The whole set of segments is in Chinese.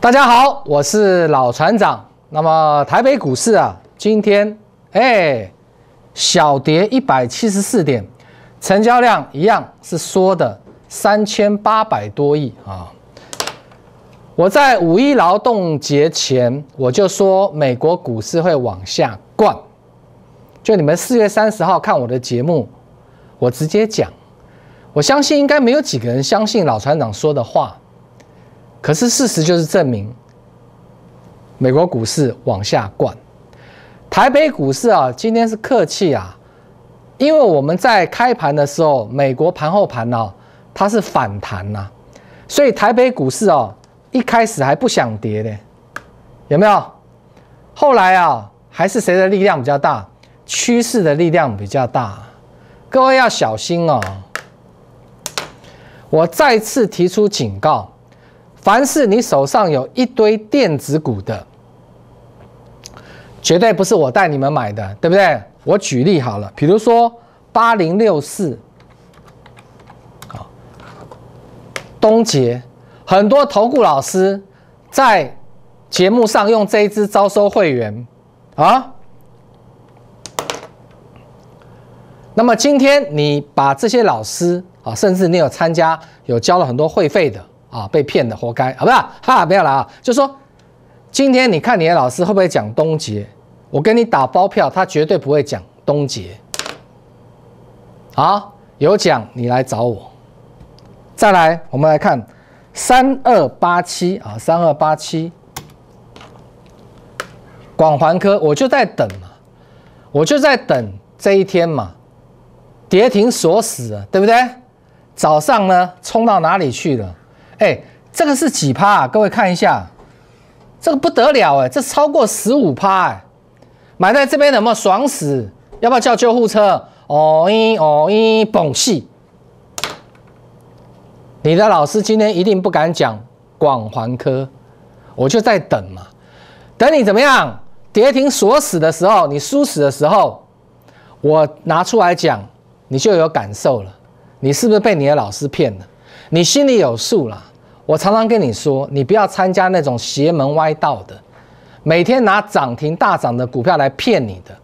大家好，我是老船长。那么台北股市啊，今天哎小跌一百七十四点，成交量一样是缩的三千八百多亿啊。我在五一劳动节前我就说美国股市会往下灌，就你们四月三十号看我的节目，我直接讲，我相信应该没有几个人相信老船长说的话。可是事实就是证明，美国股市往下灌，台北股市啊，今天是客气啊，因为我们在开盘的时候，美国盘后盘呢，它是反弹呐，所以台北股市哦，一开始还不想跌的，有没有？后来啊，还是谁的力量比较大？趋势的力量比较大，各位要小心哦。我再次提出警告。凡是你手上有一堆电子股的，绝对不是我带你们买的，对不对？我举例好了，比如说八零六四，好，东杰，很多投顾老师在节目上用这一支招收会员啊。那么今天你把这些老师啊，甚至你有参加，有交了很多会费的。啊，被骗的活该，好不好？哈，不要了啊！就说今天你看你的老师会不会讲东杰？我跟你打包票，他绝对不会讲东杰。好，有讲你来找我。再来，我们来看三二八七啊，三二八七，广环科，我就在等嘛，我就在等这一天嘛，跌停锁死了，对不对？早上呢，冲到哪里去了？哎，这个是几趴啊？各位看一下，这个不得了哎，这超过十五趴哎！买在这边有没有爽死？要不要叫救护车？哦咦哦咦，嘣戏！你的老师今天一定不敢讲广环科，我就在等嘛，等你怎么样？跌停锁死的时候，你输死的时候，我拿出来讲，你就有感受了。你是不是被你的老师骗了？你心里有数了。我常常跟你说，你不要参加那种邪门歪道的，每天拿涨停大涨的股票来骗你的。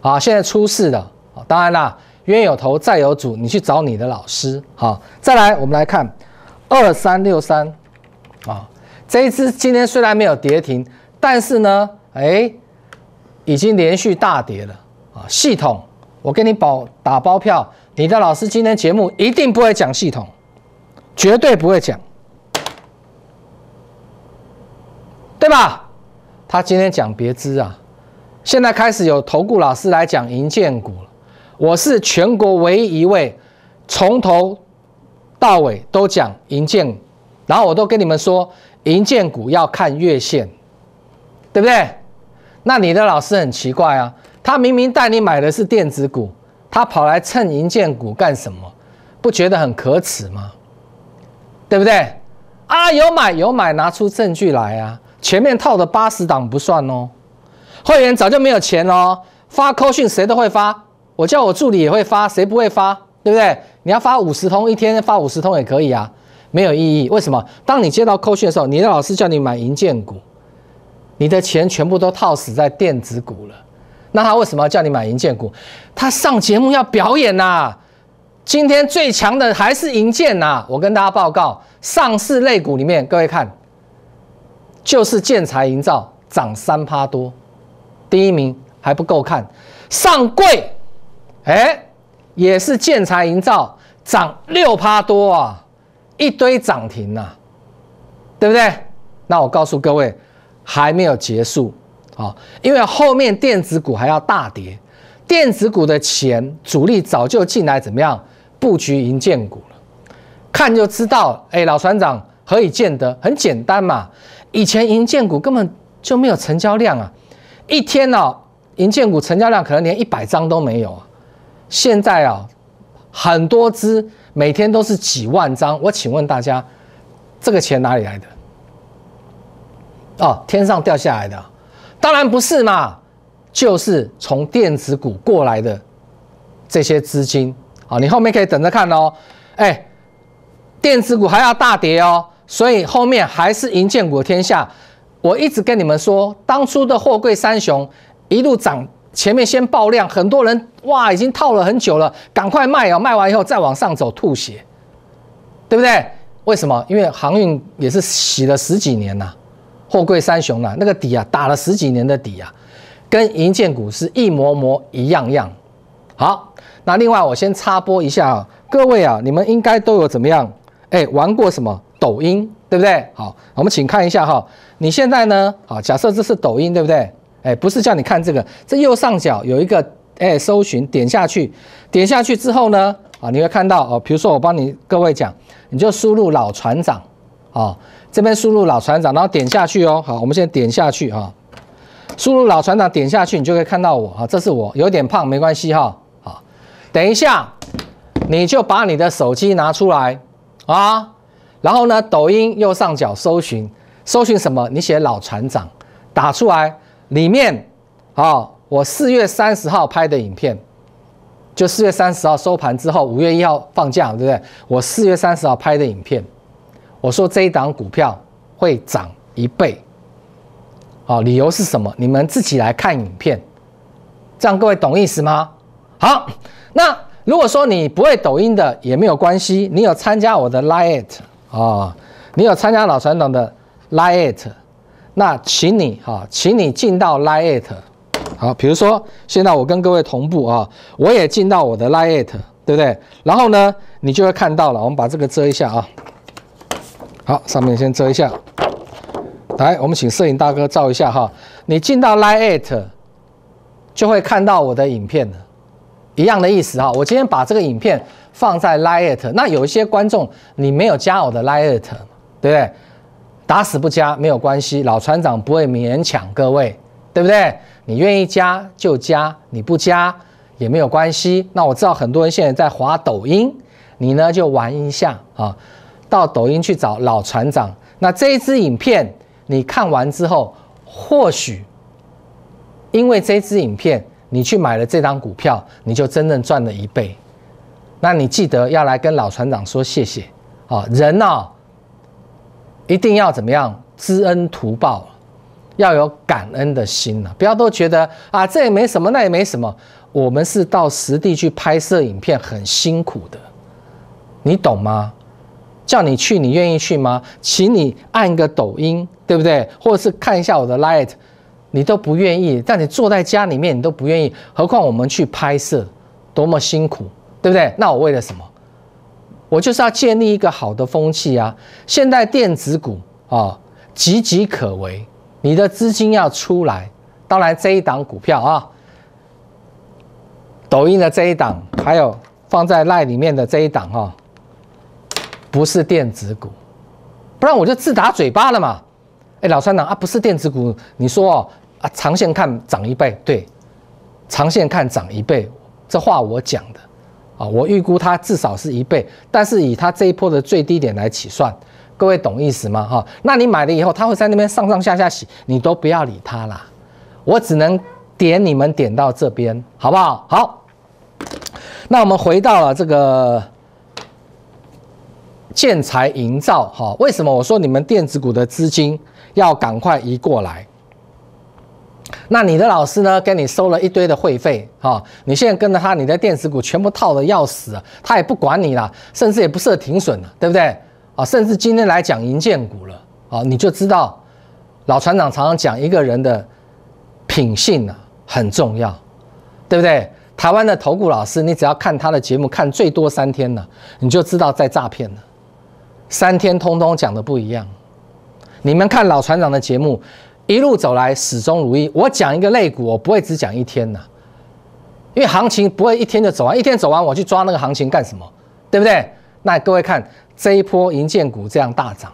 啊，现在出事了。当然啦，冤有头债有主，你去找你的老师。好，再来，我们来看二三六三。啊，这一支今天虽然没有跌停，但是呢，哎，已经连续大跌了。啊，系统，我给你保打包票，你的老师今天节目一定不会讲系统，绝对不会讲。对吧？他今天讲别支啊，现在开始有投顾老师来讲银建股了。我是全国唯一一位从头到尾都讲银建，然后我都跟你们说银建股要看月线，对不对？那你的老师很奇怪啊，他明明带你买的是电子股，他跑来蹭银建股干什么？不觉得很可耻吗？对不对？啊，有买有买，拿出证据来啊！前面套的八十档不算哦，会员早就没有钱哦，发扣讯谁都会发，我叫我助理也会发，谁不会发？对不对？你要发五十通，一天发五十通也可以啊，没有意义。为什么？当你接到扣讯的时候，你的老师叫你买银建股，你的钱全部都套死在电子股了，那他为什么要叫你买银建股？他上节目要表演呐，今天最强的还是银建呐，我跟大家报告，上市类股里面，各位看。就是建材营造涨三趴多，第一名还不够看，上柜，哎，也是建材营造涨六趴多啊，一堆涨停呐，对不对？那我告诉各位，还没有结束啊，因为后面电子股还要大跌，电子股的钱主力早就进来，怎么样布局银建股了？看就知道，哎，老船长何以见得？很简单嘛。以前银建股根本就没有成交量啊，一天呢，银建股成交量可能连一百张都没有啊。现在啊，很多只每天都是几万张。我请问大家，这个钱哪里来的？哦，天上掉下来的？当然不是嘛，就是从电子股过来的这些资金。好，你后面可以等着看哦。哎，电子股还要大跌哦。所以后面还是银建股的天下。我一直跟你们说，当初的货柜三雄一路涨，前面先爆量，很多人哇已经套了很久了，赶快卖哦，卖完以后再往上走，吐血，对不对？为什么？因为航运也是洗了十几年呐，货柜三雄呐，那个底啊打了十几年的底啊，跟银建股是一模模一样样。好，那另外我先插播一下啊，各位啊，你们应该都有怎么样？哎，玩过什么抖音，对不对？好，我们请看一下哈。你现在呢？好，假设这是抖音，对不对？哎，不是叫你看这个，这右上角有一个哎，搜寻，点下去，点下去之后呢，啊，你会看到哦，比如说我帮你各位讲，你就输入老船长，啊，这边输入老船长，然后点下去哦。好，我们现在点下去啊，输入老船长，点下去，你就可以看到我啊，这是我，有点胖没关系哈。等一下，你就把你的手机拿出来啊，然后呢，抖音右上角搜寻。搜寻什么？你写老船长，打出来里面，啊，我四月三十号拍的影片，就四月三十号收盘之后，五月一号放假，对不对？我四月三十号拍的影片，我说这一档股票会涨一倍，好，理由是什么？你们自己来看影片，这样各位懂意思吗？好，那如果说你不会抖音的也没有关系，你有参加我的 Lite 啊，你有参加老船长的。Lite，那请你哈，请你进到 Lite，好，比如说现在我跟各位同步啊，我也进到我的 Lite，对不对？然后呢，你就会看到了，我们把这个遮一下啊，好，上面先遮一下，来，我们请摄影大哥照一下哈，你进到 Lite，就会看到我的影片了，一样的意思哈，我今天把这个影片放在 Lite，那有一些观众你没有加我的 Lite，对不对？打死不加没有关系，老船长不会勉强各位，对不对？你愿意加就加，你不加也没有关系。那我知道很多人现在在滑抖音，你呢就玩一下啊，到抖音去找老船长。那这一支影片你看完之后，或许因为这支影片你去买了这张股票，你就真正赚了一倍。那你记得要来跟老船长说谢谢啊，人呢？一定要怎么样知恩图报，要有感恩的心呐！不要都觉得啊，这也没什么，那也没什么。我们是到实地去拍摄影片，很辛苦的，你懂吗？叫你去，你愿意去吗？请你按个抖音，对不对？或者是看一下我的 Light，你都不愿意。但你坐在家里面，你都不愿意，何况我们去拍摄，多么辛苦，对不对？那我为了什么？我就是要建立一个好的风气啊！现在电子股啊岌岌可危，你的资金要出来。当然这一档股票啊，抖音的这一档，还有放在赖里面的这一档哈，不是电子股，不然我就自打嘴巴了嘛。哎，老三长啊，不是电子股，你说啊，长线看涨一倍，对，长线看涨一倍，这话我讲的。啊，我预估它至少是一倍，但是以它这一波的最低点来起算，各位懂意思吗？哈，那你买了以后，它会在那边上上下下洗，你都不要理它啦。我只能点你们点到这边，好不好？好，那我们回到了这个建材营造，哈，为什么我说你们电子股的资金要赶快移过来？那你的老师呢？跟你收了一堆的会费，哈，你现在跟着他，你的电子股全部套的要死，他也不管你了，甚至也不设停损了，对不对？啊，甚至今天来讲银建股了，啊，你就知道老船长常常讲一个人的品性呢很重要，对不对？台湾的投顾老师，你只要看他的节目，看最多三天了，你就知道在诈骗了，三天通通讲的不一样。你们看老船长的节目。一路走来始终如一。我讲一个类股，我不会只讲一天呐，因为行情不会一天就走完，一天走完我去抓那个行情干什么？对不对？那各位看这一波银建股这样大涨，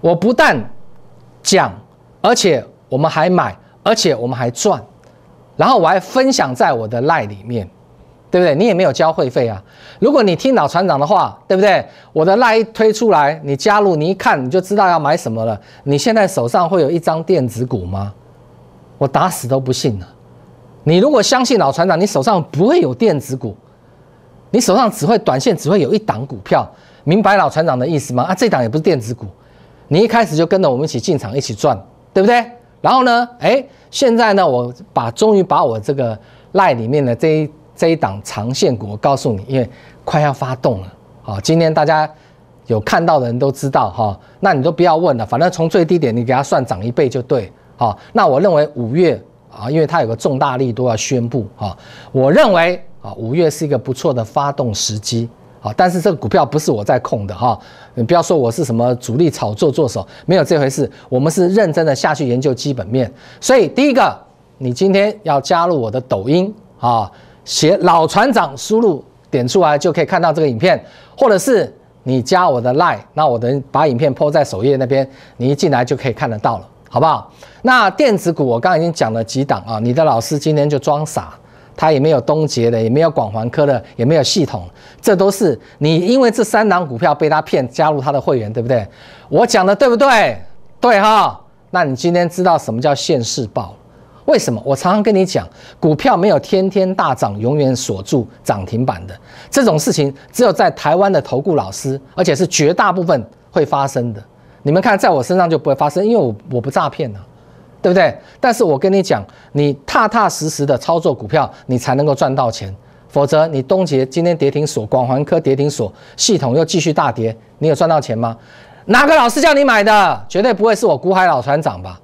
我不但讲，而且我们还买，而且我们还赚，然后我还分享在我的赖里面。对不对？你也没有交会费啊。如果你听老船长的话，对不对？我的赖一推出来，你加入，你一看你就知道要买什么了。你现在手上会有一张电子股吗？我打死都不信了。你如果相信老船长，你手上不会有电子股，你手上只会短线，只会有一档股票，明白老船长的意思吗？啊，这档也不是电子股，你一开始就跟着我们一起进场一起赚，对不对？然后呢，哎，现在呢，我把终于把我这个赖里面的这一这一档长线股，我告诉你，因为快要发动了，好，今天大家有看到的人都知道哈，那你都不要问了，反正从最低点你给它算涨一倍就对，好，那我认为五月啊，因为它有个重大力都要宣布哈，我认为啊，五月是一个不错的发动时机。好，但是这个股票不是我在控的哈，你不要说我是什么主力炒作作手，没有这回事。我们是认真的下去研究基本面。所以第一个，你今天要加入我的抖音啊，写老船长，输入点出来就可以看到这个影片，或者是你加我的 line，那我的把影片 po 在首页那边，你一进来就可以看得到了，好不好？那电子股我刚刚已经讲了几档啊，你的老师今天就装傻。它也没有东杰的，也没有广环科的，也没有系统，这都是你因为这三档股票被他骗加入他的会员，对不对？我讲的对不对？对哈，那你今天知道什么叫现世报？为什么？我常常跟你讲，股票没有天天大涨，永远锁住涨停板的这种事情，只有在台湾的投顾老师，而且是绝大部分会发生的。你们看，在我身上就不会发生，因为我我不诈骗呢。对不对？但是我跟你讲，你踏踏实实的操作股票，你才能够赚到钱。否则，你东杰今天跌停锁，广环科跌停锁，系统又继续大跌，你有赚到钱吗？哪个老师叫你买的？绝对不会是我股海老船长吧？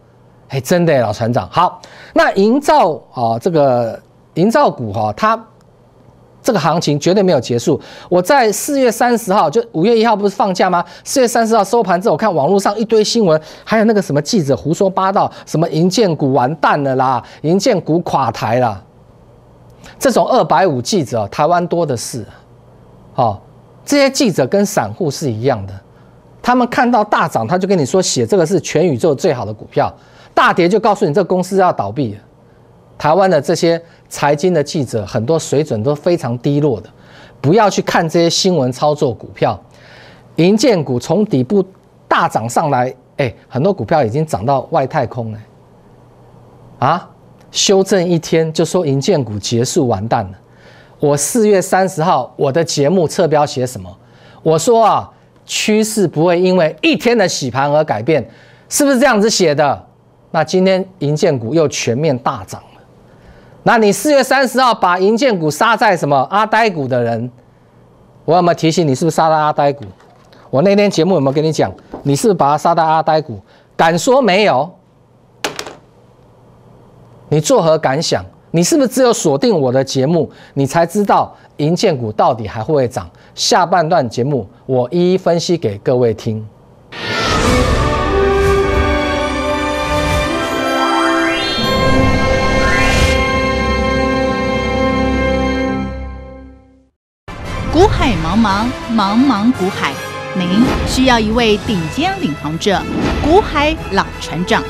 哎，真的，老船长。好，那营造啊，这个营造股哈，它。这个行情绝对没有结束。我在四月三十号，就五月一号不是放假吗？四月三十号收盘之后，我看网络上一堆新闻，还有那个什么记者胡说八道，什么银建股完蛋了啦，银建股垮台了。这种二百五记者，台湾多的是。好，这些记者跟散户是一样的，他们看到大涨，他就跟你说写这个是全宇宙最好的股票；大跌就告诉你这公司要倒闭。台湾的这些。财经的记者很多水准都非常低落的，不要去看这些新闻操作股票。银建股从底部大涨上来，哎，很多股票已经涨到外太空了。啊，修正一天就说银建股结束完蛋了。我四月三十号我的节目侧标写什么？我说啊，趋势不会因为一天的洗盘而改变，是不是这样子写的？那今天银建股又全面大涨了。那你四月三十号把银建股杀在什么阿呆股的人，我有没有提醒你是不是杀在阿呆股？我那天节目有没有跟你讲，你是不是把它杀在阿呆股？敢说没有？你作何感想？你是不是只有锁定我的节目，你才知道银建股到底还会不会涨？下半段节目我一一分析给各位听。股海茫茫，茫茫股海，您需要一位顶尖领航者，股海老船长。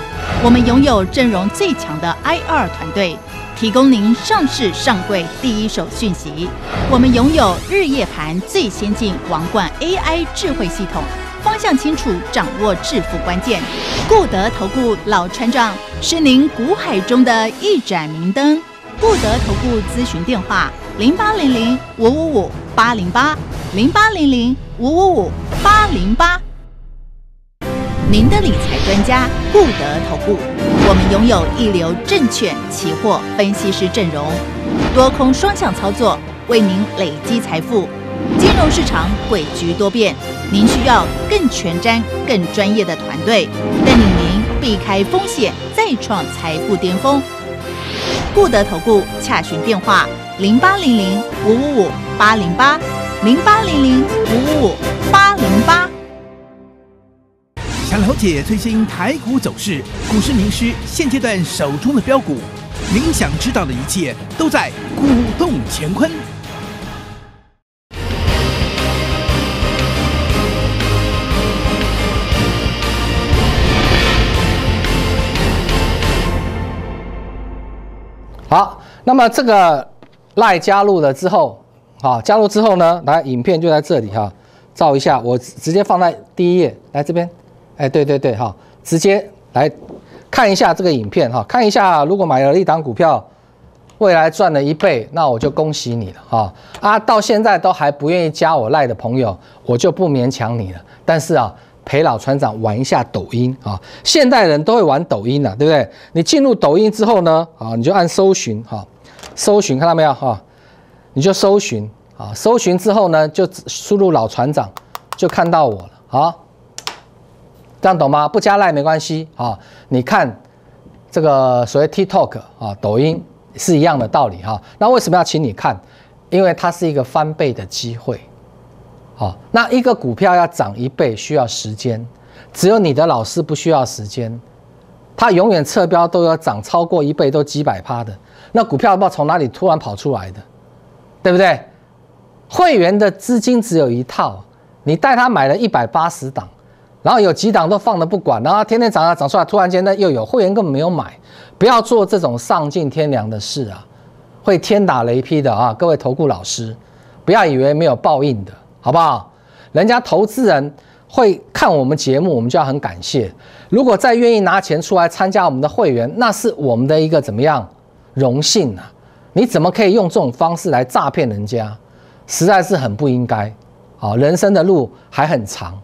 我们拥有阵容最强的 I R 团队，提供您上市上柜第一手讯息。我们拥有日夜盘最先进王冠 A I 智慧系统，方向清楚，掌握致富关键。固德投顾老船长是您股海中的一盏明灯。固德投顾咨询电话。零八零零五五五八零八，零八零零五五五八零八。您的理财专家固德投顾，我们拥有一流证券期货分析师阵容，多空双向操作，为您累积财富。金融市场诡谲多变，您需要更全瞻、更专业的团队，带领您避开风险，再创财富巅峰。固德投顾洽询电话。零八零零五五五八零八，零八零零五五五八零八。想了解最新台股走势，股市名师现阶段手中的标股，您想知道的一切都在股动乾坤。好，那么这个。赖加入了之后，好，加入之后呢，来，影片就在这里哈，照一下，我直接放在第一页，来这边，哎，对对对，哈，直接来看一下这个影片哈，看一下如果买了一档股票，未来赚了一倍，那我就恭喜你了哈啊！到现在都还不愿意加我赖的朋友，我就不勉强你了。但是啊，陪老船长玩一下抖音啊，现代人都会玩抖音的，对不对？你进入抖音之后呢，啊，你就按搜寻哈，搜寻看到没有哈？你就搜寻啊，搜寻之后呢，就输入老船长，就看到我了啊。这样懂吗？不加赖没关系啊。你看这个所谓 TikTok 啊，抖音是一样的道理哈。那为什么要请你看？因为它是一个翻倍的机会。好，那一个股票要涨一倍需要时间，只有你的老师不需要时间，他永远测标都要涨超过一倍，都几百趴的。那股票不知道从哪里突然跑出来的，对不对？会员的资金只有一套，你带他买了一百八十档。然后有几档都放着不管，然后天天涨啊涨出来，突然间呢又有会员根本没有买，不要做这种丧尽天良的事啊，会天打雷劈的啊！各位投顾老师，不要以为没有报应的，好不好？人家投资人会看我们节目，我们就要很感谢。如果再愿意拿钱出来参加我们的会员，那是我们的一个怎么样荣幸啊？你怎么可以用这种方式来诈骗人家？实在是很不应该。好，人生的路还很长。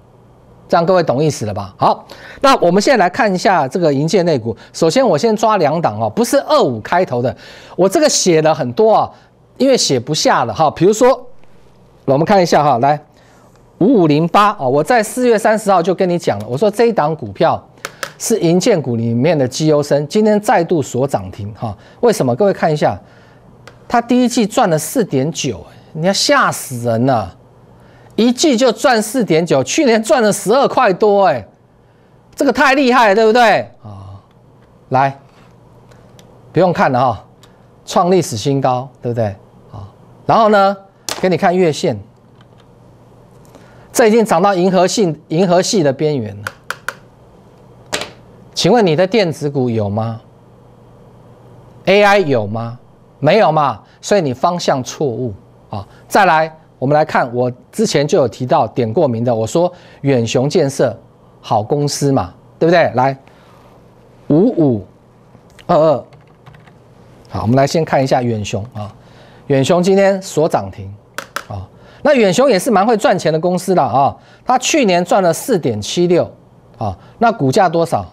这样各位懂意思了吧？好，那我们现在来看一下这个银建内股。首先，我先抓两档哦，不是二五开头的。我这个写了很多啊，因为写不下了哈。比如说，我们看一下哈，来五五零八啊，我在四月三十号就跟你讲了，我说这一档股票是银建股里面的绩优生，今天再度锁涨停哈。为什么？各位看一下，它第一季赚了四点九，你要吓死人了。一季就赚四点九，去年赚了十二块多，哎，这个太厉害了，对不对啊？来，不用看了哈，创历史新高，对不对啊？然后呢，给你看月线，这已经涨到银河系银河系的边缘了。请问你的电子股有吗？AI 有吗？没有嘛，所以你方向错误啊！再来。我们来看，我之前就有提到点过名的，我说远雄建设好公司嘛，对不对？来，五五二二，好，我们来先看一下远雄啊，远雄今天所涨停啊，那远雄也是蛮会赚钱的公司的啊，它去年赚了四点七六啊，那股价多少？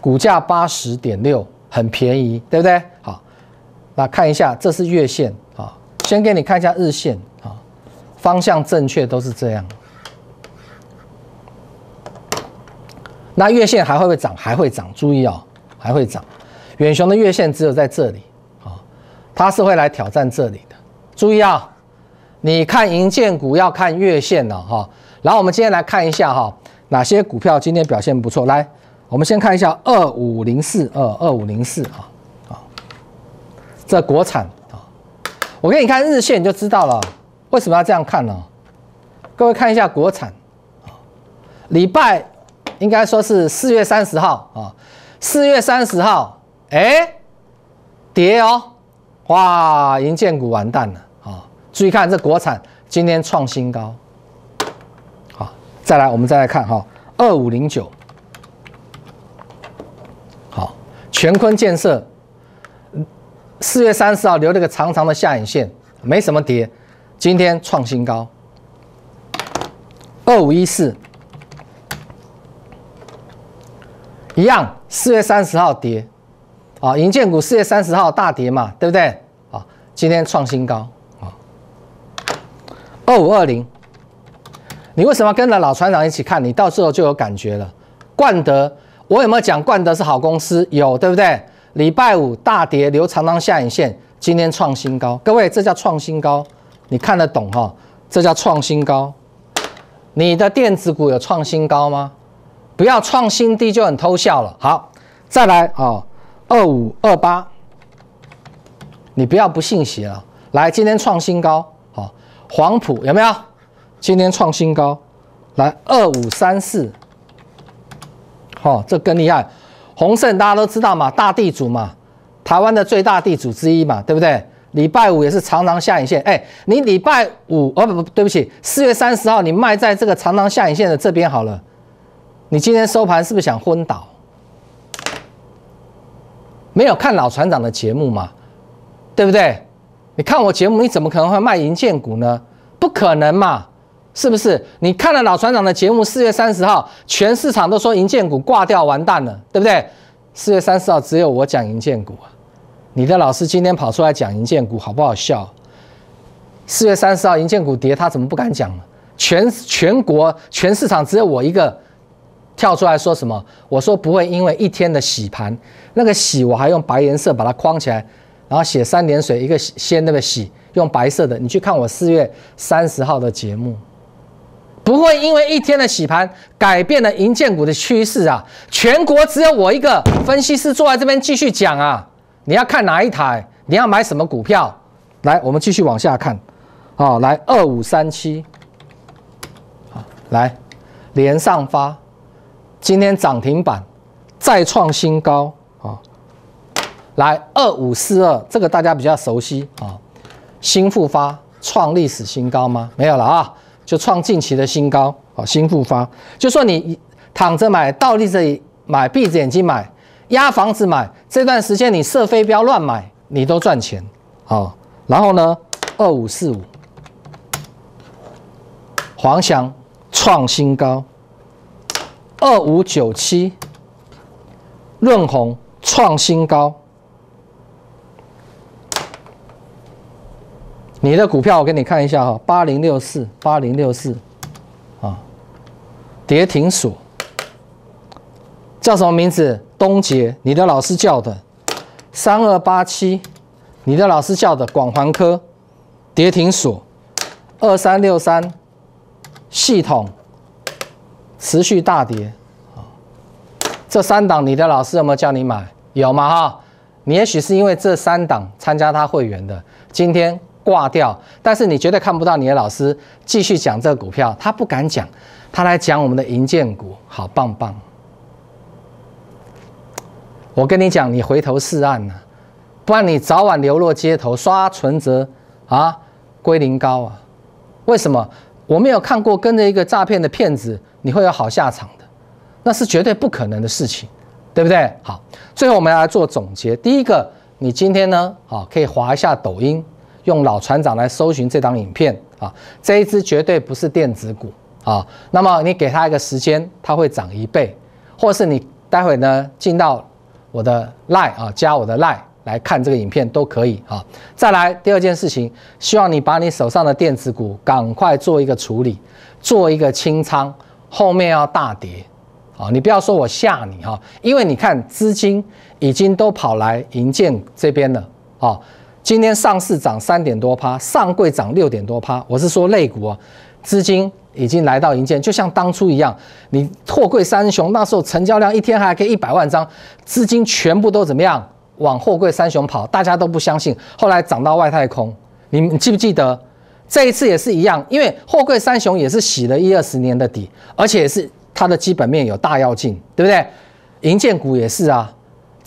股价八十点六，很便宜，对不对？好，那看一下，这是月线啊，先给你看一下日线啊。方向正确都是这样，那月线还会不会涨？还会涨，注意哦，还会涨。远雄的月线只有在这里啊，它是会来挑战这里的。注意啊，你看银建股要看月线了哈。然后我们今天来看一下哈，哪些股票今天表现不错？来，我们先看一下二五零四二二五零四啊啊，这国产啊，我给你看日线你就知道了。为什么要这样看呢？各位看一下国产啊，礼拜应该说是四月三十号啊，四月三十号，哎，跌哦，哇，银建股完蛋了啊！注意看这国产今天创新高，好，再来我们再来看哈，二五零九，乾，坤建设，四月三十号留了个长长的下影线，没什么跌。今天创新高，二五一四，一样，四月三十号跌，啊，银建股四月三十号大跌嘛，对不对？啊，今天创新高，啊，二五二零，你为什么跟着老船长一起看？你到时候就有感觉了。冠德，我有没有讲冠德是好公司？有，对不对？礼拜五大跌，留长长下影线，今天创新高，各位，这叫创新高。你看得懂哈？这叫创新高。你的电子股有创新高吗？不要创新低就很偷笑了。好，再来啊，二五二八，你不要不信邪了。来，今天创新高，好，黄埔有没有？今天创新高。来，二五三四，好，这更厉害。宏盛大家都知道嘛，大地主嘛，台湾的最大地主之一嘛，对不对？礼拜五也是长长下影线，哎，你礼拜五哦不不对不起，四月三十号你卖在这个长长下影线的这边好了，你今天收盘是不是想昏倒？没有看老船长的节目嘛？对不对？你看我节目，你怎么可能会卖银建股呢？不可能嘛，是不是？你看了老船长的节目，四月三十号，全市场都说银建股挂掉完蛋了，对不对？四月三十号只有我讲银建股啊，你的老师今天跑出来讲银建股，好不好笑？四月三十号银建股跌，他怎么不敢讲呢？全全国全市场只有我一个跳出来说什么？我说不会因为一天的洗盘，那个洗我还用白颜色把它框起来，然后写三点水一个先那个洗用白色的。你去看我四月三十号的节目，不会因为一天的洗盘改变了银建股的趋势啊！全国只有我一个分析师坐在这边继续讲啊！你要看哪一台？你要买什么股票？来，我们继续往下看。好，来二五三七。好来，连上发，今天涨停板再创新高啊！来二五四二，这个大家比较熟悉啊。新复发创历史新高吗？没有了啊，就创近期的新高啊。新复发，就说你躺着买，倒立着买，闭着眼睛买，压房子买，这段时间你射飞镖乱买，你都赚钱啊。然后呢，二五四五，黄翔。创新高，二五九七，润红创新高。你的股票我给你看一下哈，八零六四八零六四，啊，跌停锁，叫什么名字？东杰，你的老师叫的。三二八七，你的老师叫的广环科，跌停锁。二三六三。系统持续大跌啊！这三档你的老师有没有叫你买？有吗？哈，你也许是因为这三档参加他会员的，今天挂掉，但是你绝对看不到你的老师继续讲这个股票，他不敢讲，他来讲我们的银建股，好棒棒！我跟你讲，你回头是岸呐，不然你早晚流落街头，刷存折啊，归零高啊！为什么？我没有看过跟着一个诈骗的骗子，你会有好下场的，那是绝对不可能的事情，对不对？好，最后我们要来做总结。第一个，你今天呢，好可以划一下抖音，用老船长来搜寻这档影片啊，这一支绝对不是电子股啊。那么你给他一个时间，它会涨一倍，或是你待会呢进到我的 line 啊，加我的 line。来看这个影片都可以啊。再来第二件事情，希望你把你手上的电子股赶快做一个处理，做一个清仓，后面要大跌啊！你不要说我吓你哈，因为你看资金已经都跑来银建这边了啊。今天上市涨三点多趴，上柜涨六点多趴，我是说类股啊，资金已经来到银建，就像当初一样，你货柜三雄那时候成交量一天还可以一百万张，资金全部都怎么样？往货柜三雄跑，大家都不相信。后来涨到外太空，你你记不记得？这一次也是一样，因为货柜三雄也是洗了一二十年的底，而且是它的基本面有大要进，对不对？银建股也是啊，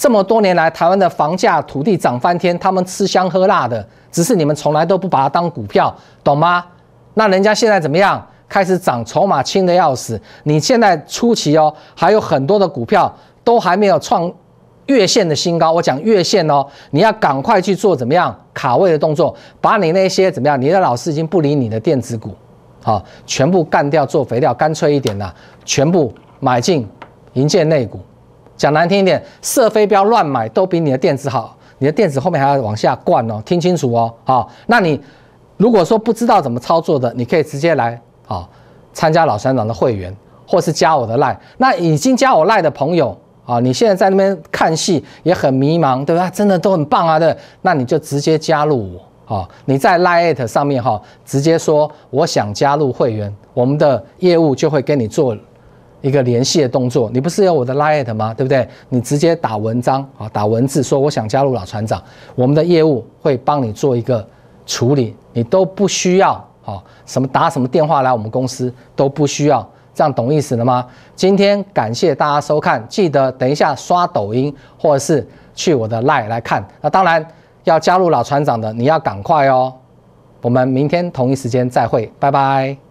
这么多年来台湾的房价、土地涨翻天，他们吃香喝辣的，只是你们从来都不把它当股票，懂吗？那人家现在怎么样？开始涨，筹码轻的要死。你现在初期哦，还有很多的股票都还没有创。月线的新高，我讲月线哦，你要赶快去做怎么样卡位的动作，把你那些怎么样，你的老师已经不理你的电子股，好，全部干掉做肥料，干脆一点的，全部买进银建内股。讲难听一点，射飞镖乱买都比你的电子好，你的电子后面还要往下灌哦，听清楚哦，好，那你如果说不知道怎么操作的，你可以直接来啊参加老三长的会员，或是加我的赖。那已经加我赖的朋友。啊，你现在在那边看戏也很迷茫，对吧？真的都很棒啊，对，那你就直接加入我啊！你在 Lite 上面哈，直接说我想加入会员，我们的业务就会跟你做一个联系的动作。你不是有我的 Lite 吗？对不对？你直接打文章啊，打文字说我想加入老船长，我们的业务会帮你做一个处理，你都不需要啊，什么打什么电话来我们公司都不需要。这样懂意思了吗？今天感谢大家收看，记得等一下刷抖音或者是去我的 line 来看。那当然要加入老船长的，你要赶快哦。我们明天同一时间再会，拜拜。